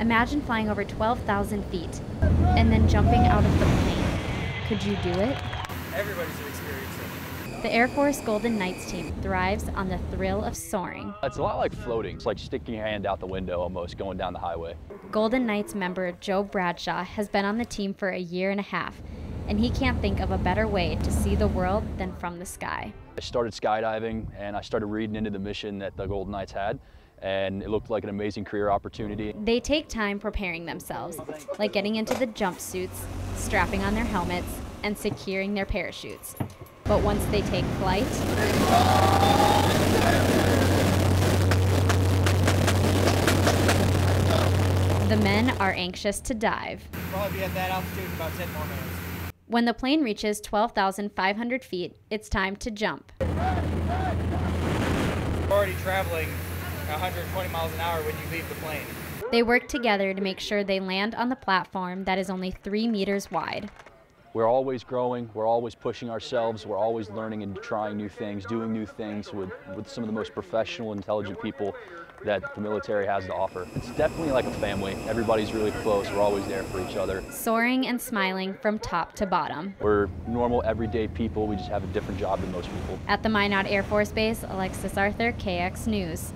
Imagine flying over 12,000 feet and then jumping out of the plane. Could you do it? Everybody should experience it. The Air Force Golden Knights team thrives on the thrill of soaring. It's a lot like floating. It's like sticking your hand out the window almost going down the highway. Golden Knights member Joe Bradshaw has been on the team for a year and a half, and he can't think of a better way to see the world than from the sky. I started skydiving and I started reading into the mission that the Golden Knights had and it looked like an amazing career opportunity. They take time preparing themselves, like getting into the jumpsuits, strapping on their helmets, and securing their parachutes. But once they take flight, the men are anxious to dive. Probably at that altitude in about 10 more minutes. When the plane reaches 12,500 feet, it's time to jump. We're already traveling 120 miles an hour when you leave the plane. They work together to make sure they land on the platform that is only three meters wide. We're always growing, we're always pushing ourselves, we're always learning and trying new things, doing new things with, with some of the most professional, intelligent people that the military has to offer. It's definitely like a family. Everybody's really close, we're always there for each other. Soaring and smiling from top to bottom. We're normal, everyday people, we just have a different job than most people. At the Minot Air Force Base, Alexus Arthur, KX News.